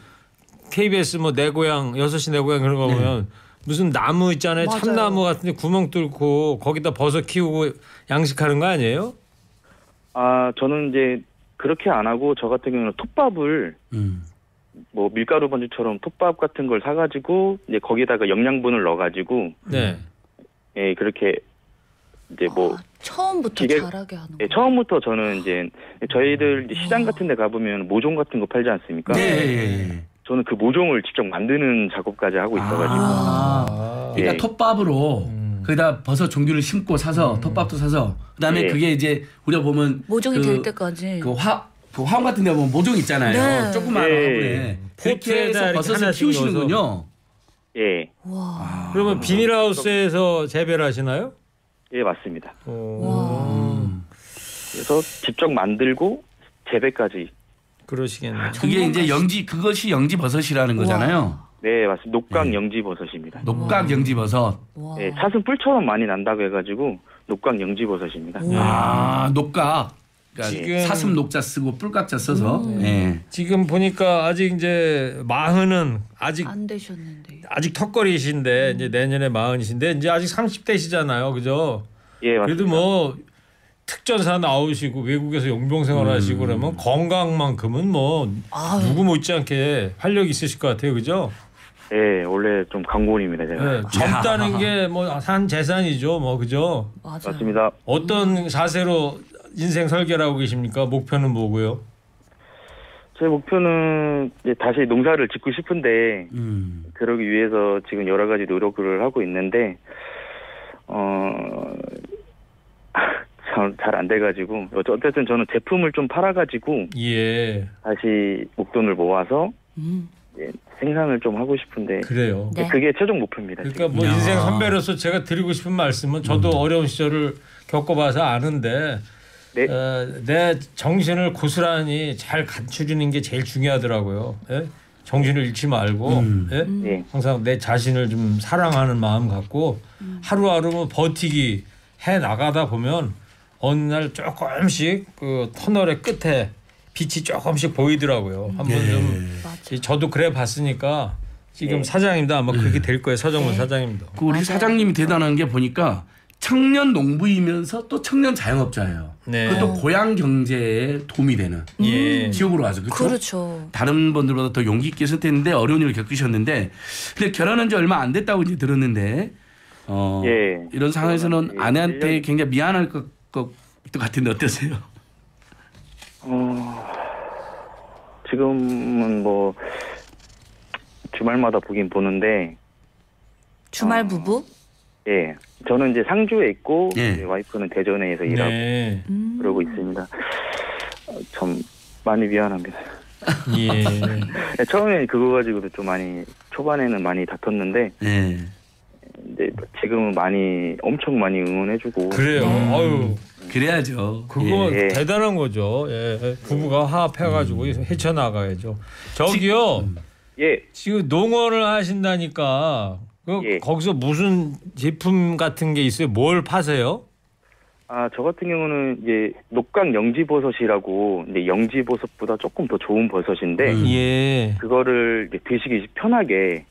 KBS 뭐 내 고향 여섯 시 내 고향 그런 거 보면 무슨 나무 있잖아요. 맞아요. 참나무 같은 데 구멍 뚫고 거기다 버섯 키우고 양식하는 거 아니에요? 아 저는 이제 그렇게 안 하고 저 같은 경우는 톱밥을 음. 뭐 밀가루 반죽처럼 톱밥 같은 걸 사가지고 이제 거기다가 영양분을 넣어가지고 네. 예 그렇게 이제 뭐 아, 처음부터 기계- 잘하게 하는 예, 거. 처음부터 저는 이제 저희들 이제 시장 같은 데 가보면 모종 같은 거 팔지 않습니까? 네. 예, 예. 저는 그 모종을 직접 만드는 작업까지 하고 있어가지고 아. 그러니까 예. 톱밥으로 음. 거기다 버섯 종류를 심고 사서 톱밥도 사서 그다음에 예. 그게 이제 우리가 보면 모종이 그- 될 때까지. 그화 그 화원 같은 데 보면 모종 있잖아요. 네. 조그마한 네. 화분에 그렇게 해서 버섯을 키우시는군요. 예, 와. 그러면 비닐하우스에서 재배를 하시나요? 예 맞습니다. 어, 그래서 직접 만들고 재배까지. 그러시겠네요. 그게 이제 영지 그것이 영지 버섯이라는 거잖아요. 네 맞습니다. 녹각 영지 버섯입니다. 녹각 영지 버섯. 와. 예, 사슴 뿔처럼 많이 난다고 해가지고 녹각 영지 버섯입니다. 아 녹각. 그러니까 지금- 사슴 녹자 쓰고 뿔각자 써서. 음. 예. 지금 보니까 아직 이제 마흔은 아직 안 되셨는데. 아직 턱걸이신데 이제 내년에 마흔이신데 이제 아직 30대시잖아요. 그죠? 예 맞습니다. 그래도 뭐 특전사 나오시고 외국에서 용병 생활하시고 음. 그러면 건강만큼은 뭐 아유. 누구 못지않게 활력 있으실 것 같아요. 그죠? 예 원래 좀 강골입니다 제가. 네, 젊다는 게뭐한 재산이죠. 뭐 그죠? 맞아요. 맞습니다. 어떤 자세로 인생 설계를 하고 계십니까? 목표는 뭐고요? 제 목표는 이제 다시 농사를 짓고 싶은데 음. 그러기 위해서 지금 여러 가지 노력을 하고 있는데 어. [laughs] 잘안 돼가지고 어쨌든 저는 제품을 좀 팔아가지고 예, 다시 목돈을 모아서 음. 이제 생산을 좀 하고 싶은데 그래요. 네. 그게 최종 목표입니다. 그러니까 지금. 뭐 야. 인생 선배로서 제가 드리고 싶은 말씀은 저도 어려운 시절을 겪어봐서 아는데 네. 어, 내 정신을 고스란히 잘 갖추리는 게 제일 중요하더라고요. 예? 정신을 잃지 말고 음. 예? 예. 항상 내 자신을 좀 사랑하는 마음 갖고 하루하루 뭐 버티기 해 나가다 보면 어느 날 조금씩 그 터널의 끝에 빛이 조금씩 보이더라고요. 한번 예. 좀 이- 저도 그래 봤으니까 지금 네. 사장님도 아마 그렇게 될 거예요. 서정문 사장님도. 그 우리 사장님이 대단한 게 보니까 청년 농부이면서 또 청년 자영업자예요. 네. 그것도 고향 경제에 도움이 되는 예. 지역으로 와서 그렇죠. 그렇죠. 다른 분들보다 더 용기 있게 선택했는데 어려운 일을 겪으셨는데 근데 결혼한 지 얼마 안 됐다고 이제 들었는데 어 예. 이런 상황에서는 예, 아내한테 굉장히 미안할 것, 것 같은데 어떠세요? 어, 지금은 뭐 주말마다 보긴 보는데 주말 어. 부부? 예 저는 이제 상주에 있고 예. 이제 와이프는 대전에서 일하고 네. 음. 그러고 있습니다. 어, 참 많이 미안합니다. 예. 예, 처음에 그거 가지고도 좀 많이 초반에는 많이 다퉜는데 네. 이제 지금은 많이 엄청 많이 응원해주고 그래요. 네. 아유. 그래야죠. 그거 예. 대단한 거죠. 예. 부부가 화합해가지고 헤쳐나가야죠. 저기요. 예 지금 농어를 하신다니까 그 예. 거기서 무슨 제품 같은 게 있어요? 뭘 파세요? 아, 저 같은 경우는 이제 녹각 영지버섯이라고 이제 영지버섯보다 조금 더 좋은 버섯인데 음. 예. 그거를 이제 드시기 편하게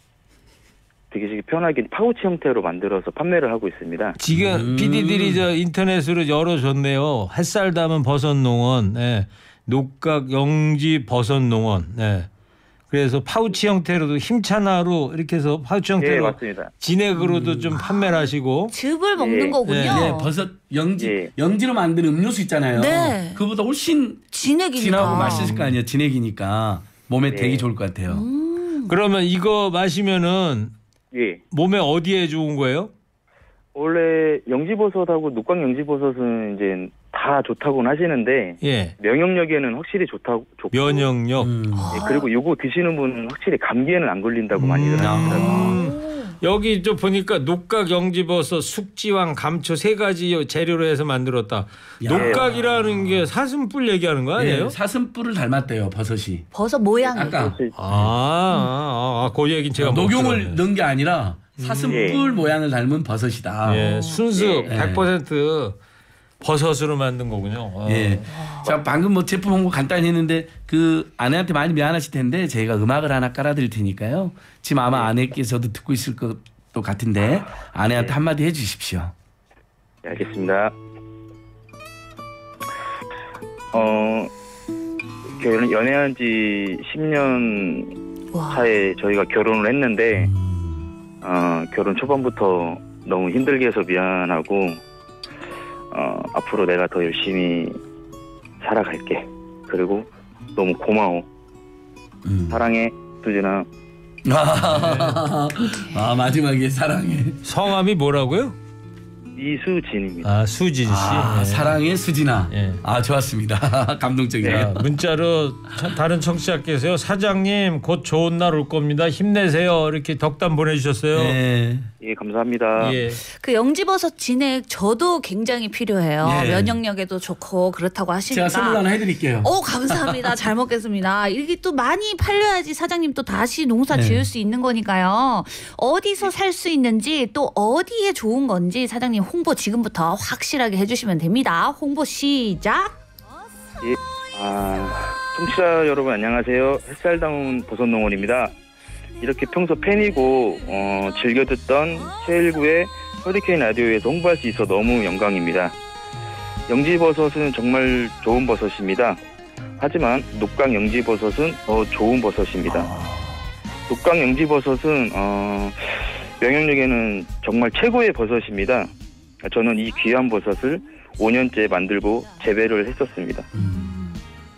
드시기 편하게 파우치 형태로 만들어서 판매를 하고 있습니다. 지금 음. PD들이 저 인터넷으로 열어줬네요. 햇살 담은 버섯 농원, 예. 녹각 영지 버섯 농원. 예. 그래서 파우치 형태로도 힘찬화로 이렇게 해서 파우치 예, 형태로 맞습니다. 진액으로도 좀 판매를 하시고 즙을 먹는 예. 거군요. 네, 버섯 영지 예. 영지로 만든 음료수 있잖아요. 네. 그보다 훨씬 진액이니까. 진하고 맛있을 거 아니에요. 진액이니까 몸에 예. 되게 좋을 것 같아요. 음. 그러면 이거 마시면은 예. 몸에 어디에 좋은 거예요? 원래 영지버섯하고 녹각 영지버섯은 이제 다 좋다고는 하시는데 예. 면역력에는 확실히 좋다고 좋고 면역력. 음. 예, 그리고 요거 드시는 분은 확실히 감기에는 안 걸린다고 많이들 음. 하시더라고요. 음. 여기 저 보니까 녹각 영지버섯, 숙지황, 감초 세 가지 재료로 해서 만들었다. 야. 녹각이라는 게 사슴뿔 얘기하는 거 아니에요? 예, 사슴뿔을 닮았대요 버섯이. 버섯 모양이. 아까 아, 아, 아, 그 얘기는 제가 못 녹용을 들었네. 넣은 게 아니라 사슴뿔 예. 모양을 닮은 버섯이다. 예, 순수 예. 100% 버섯으로 만든 거군요. 아. 예. 자 방금 뭐 제품 홍보 간단히 했는데 그 아내한테 많이 미안하실 텐데 저희가 음악을 하나 깔아드릴 테니까요. 지금 아마 아내께서도 듣고 있을 것도 같은데 아내한테 한마디 해주십시오. 네, 알겠습니다. 어, 결혼, 연애한 지 10년 와. 차에 저희가 결혼을 했는데, 어, 결혼 초반부터 너무 힘들게 해서 미안하고, 어, 앞으로 내가 더 열심히 살아갈게. 그리고 너무 고마워. 음. 사랑해, 수진아. [laughs] 아 마지막에 사랑해. 성함이 뭐라고요? 이수진입니다. 아 수진 씨. 아, 예. 사랑의 수진아. 예. 아 좋았습니다. [laughs] 감동적이네요. 자, 문자로 차- 다른 청취자께서요. 사장님 곧 좋은 날 올 겁니다. 힘내세요. 이렇게 덕담 보내주셨어요. 네. 예, 감사합니다. 예. 그 영지버섯 진액 저도 굉장히 필요해요. 예. 면역력에도 좋고 그렇다고 하시니까. 제가 선물 하나 해드릴게요. 오 감사합니다. 잘 먹겠습니다. 이게 또 많이 팔려야지 사장님 또 다시 농사 네. 지을 수 있는 거니까요. 어디서 살 수 있는지 또 어디에 좋은 건지 사장님 홍보 지금부터 확실하게 해주시면 됩니다. 홍보 시작. 예. 아, 청취자 여러분 안녕하세요. 햇살 담은 버섯농원입니다. 이렇게 평소 팬이고 어, 즐겨 듣던 최일구의 허리케인 라디오에서 홍보할 수 있어 너무 영광입니다. 영지버섯은 정말 좋은 버섯입니다. 하지만 녹강 영지버섯은 더 좋은 버섯입니다. 녹강 영지버섯은 어, 명령력에는 정말 최고의 버섯입니다. 저는 이 귀한 버섯을 5년째 만들고 재배를 했었습니다.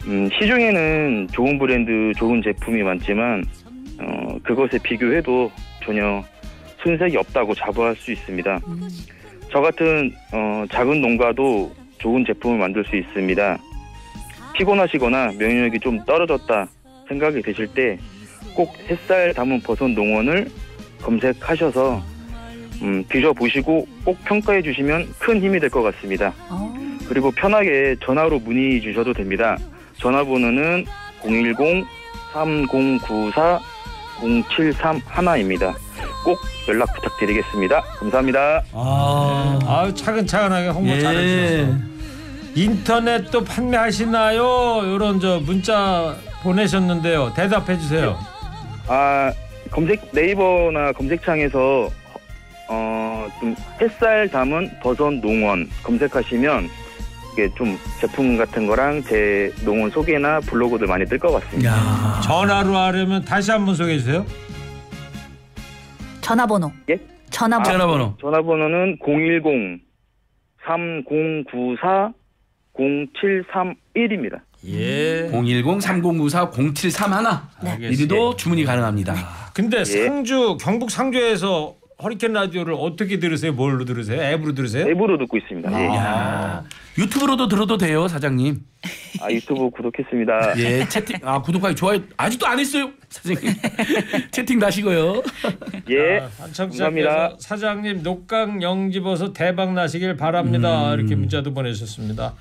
음, 시중에는 좋은 브랜드, 좋은 제품이 많지만 어, 그것에 비교해도 전혀 손색이 없다고 자부할 수 있습니다. 저 같은 어, 작은 농가도 좋은 제품을 만들 수 있습니다. 피곤하시거나 면역력이 좀 떨어졌다 생각이 드실 때 꼭 햇살 담은 버섯 농원을 검색하셔서 음, 드셔보시고 꼭 평가해 주시면 큰 힘이 될 것 같습니다. 어. 그리고 편하게 전화로 문의 주셔도 됩니다. 전화번호는 010-3094-0731입니다. 꼭 연락 부탁드리겠습니다. 감사합니다. 아, 아유 차근차근하게 홍보 예. 잘해주셨어. 인터넷도 판매하시나요? 이런 저 문자 보내셨는데요. 대답해 주세요. 아, 검색 네이버나 검색창에서 어, 좀 햇살 담은 버섯 농원 검색하시면 이게 좀 제품 같은 거랑 제 농원 소개나 블로그들 많이 뜰 것 같습니다. 야. 전화로 하려면 다시 한번 소개해 주세요. 전화번호. 예? 전화번호. 전화번호. 전화번호는 010 3094 0731입니다. 예. 010-3094-0731. 네. 이리도 주문이 가능합니다. 근데 상주 경북 상주에서 허리케인 라디오를 어떻게 들으세요? 뭘로 들으세요? 앱으로 들으세요? 앱으로 듣고 있습니다. 예. 야. 유튜브로도 들어도 돼요, 사장님. 아, 유튜브 구독했습니다. 예, 채팅, 아, 구독하기 좋아요. 아직도 안 했어요, 사장님. [laughs] 채팅 다시고요. 예. 아, 감사합니다. 사장님 녹강 영집어서 대박 나시길 바랍니다. 이렇게 문자도 보내셨습니다.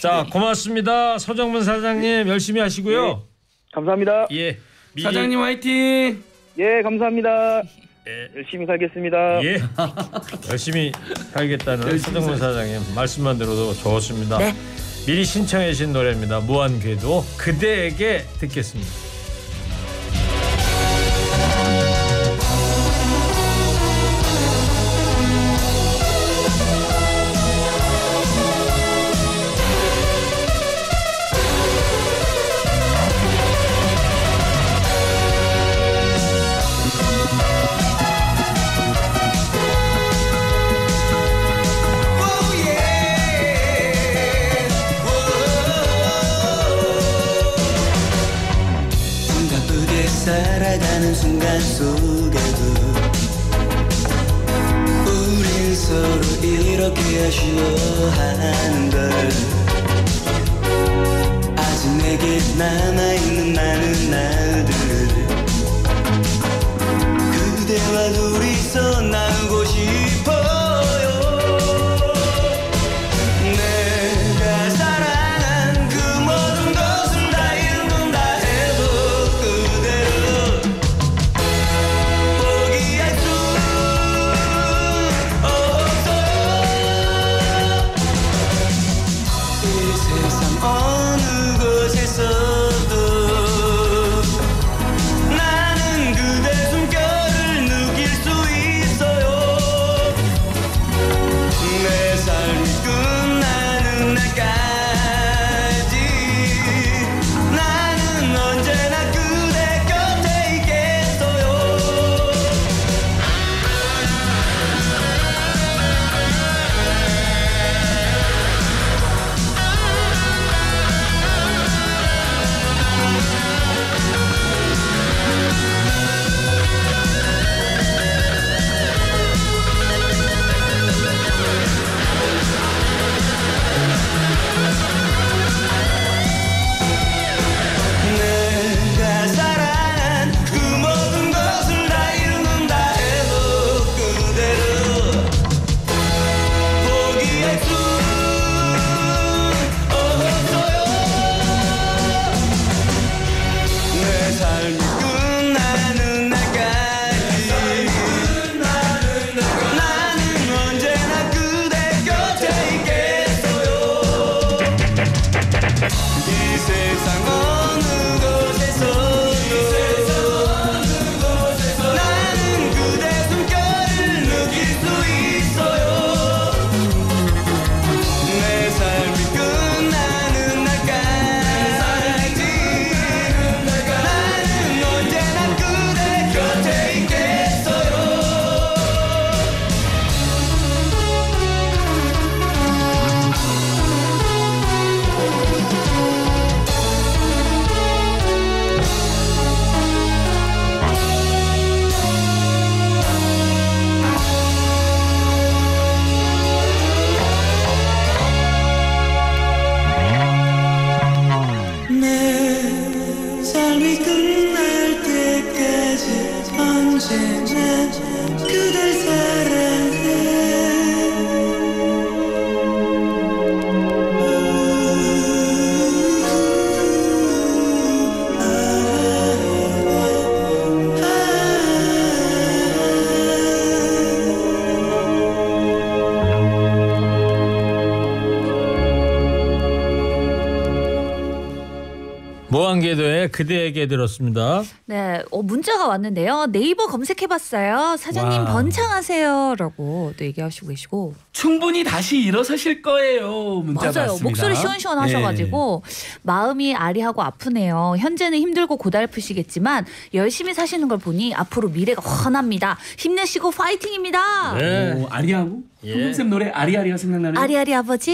자 고맙습니다. 서정문 사장님 열심히 하시고요. 감사합니다. 예. 미- 사장님 화이팅! 예, 감사합니다. 예. 열심히 살겠습니다. 예. 열심히 살겠다는 서정문 사장님 말씀만 들어도 좋습니다. 네. 미리 신청해 주신 노래입니다. 무한궤도 그대에게 듣겠습니다. 한계도의 그대에게 들었습니다. 네, 어, 문자가 왔는데요. 네이버 검색해봤어요. 사장님 와. 번창하세요라고 또 얘기하시고 계시고 충분히 다시 일어서실 거예요. 문자 맞아요. 받습니다. 목소리 시원시원하셔가지고 마음이 아리하고 아프네요. 현재는 힘들고 고달프시겠지만 열심히 사시는 걸 보니 앞으로 미래가 환합니다. 힘내시고 파이팅입니다. 네. 오, 아리하고 예. 홍금쌤 노래 아리아리가 생각나네요. 아리아리 아버지.